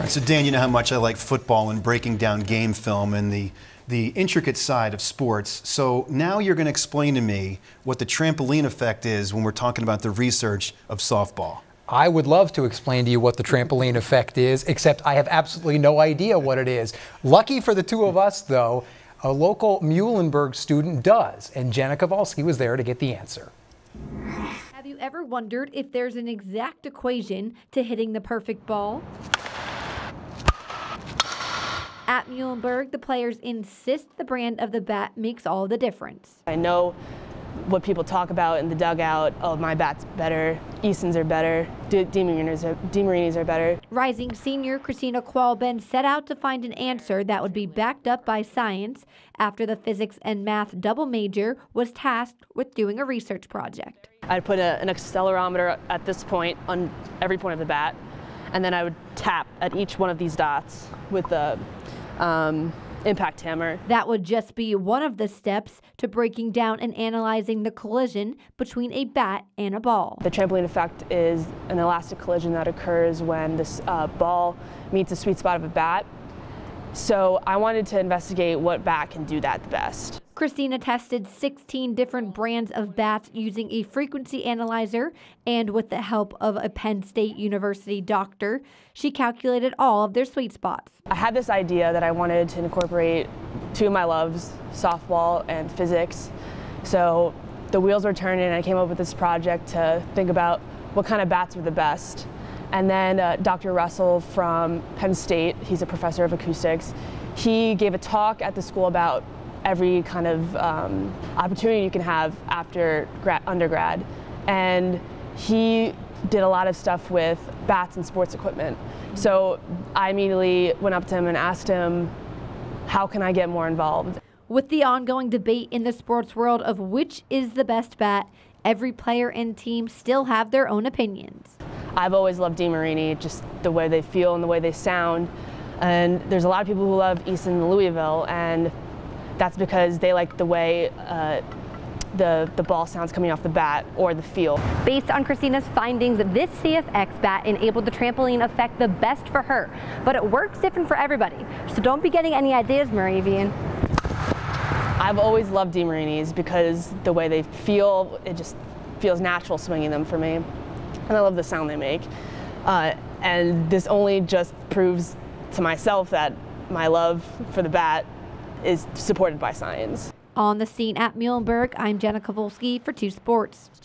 All right, so Dan, you know how much I like football and breaking down game film and the the intricate side of sports. So now you're going to explain to me what the trampoline effect is when we're talking about the research of softball. I would love to explain to you what the trampoline effect is, except I have absolutely no idea what it is. Lucky for the two of us, though, a local Muhlenberg student does, and Jenna Kowalski was there to get the answer. Have you ever wondered if there's an exact equation to hitting the perfect ball? At Muhlenberg, the players insist the brand of the bat makes all the difference. I know what people talk about in the dugout. Oh, my bat's better. Easton's are better. DeMarini's are, DeMarini's are better. Rising senior Kristina Qualben set out to find an answer that would be backed up by science after the physics and math double major was tasked with doing a research project. I'd put a, an accelerometer at this point on every point of the bat, and then I would tap at each one of these dots with the um, impact hammer. That would just be one of the steps to breaking down and analyzing the collision between a bat and a ball. The trampoline effect is an elastic collision that occurs when this uh, ball meets the sweet spot of a bat so I wanted to investigate what bat can do that the best. Kristina tested 16 different brands of bats using a frequency analyzer, and with the help of a Penn State University doctor, she calculated all of their sweet spots. I had this idea that I wanted to incorporate two of my loves, softball and physics. So the wheels were turning, and I came up with this project to think about what kind of bats were the best. And then uh, Dr. Russell from Penn State, he's a professor of acoustics, he gave a talk at the school about every kind of um, opportunity you can have after undergrad. And he did a lot of stuff with bats and sports equipment. So I immediately went up to him and asked him, how can I get more involved? With the ongoing debate in the sports world of which is the best bat, every player and team still have their own opinions. I've always loved DeMarini, just the way they feel and the way they sound. And there's a lot of people who love Easton Louisville, and that's because they like the way uh, the, the ball sounds coming off the bat or the feel. Based on Kristina's findings, this CFX bat enabled the trampoline effect the best for her, but it works different for everybody. So don't be getting any ideas, Moravian. I've always loved DeMarinis because the way they feel, it just feels natural swinging them for me and I love the sound they make. Uh, and this only just proves to myself that my love for the bat is supported by science. On the scene at Muhlenberg, I'm Jenna Kowalski for 2 Sports.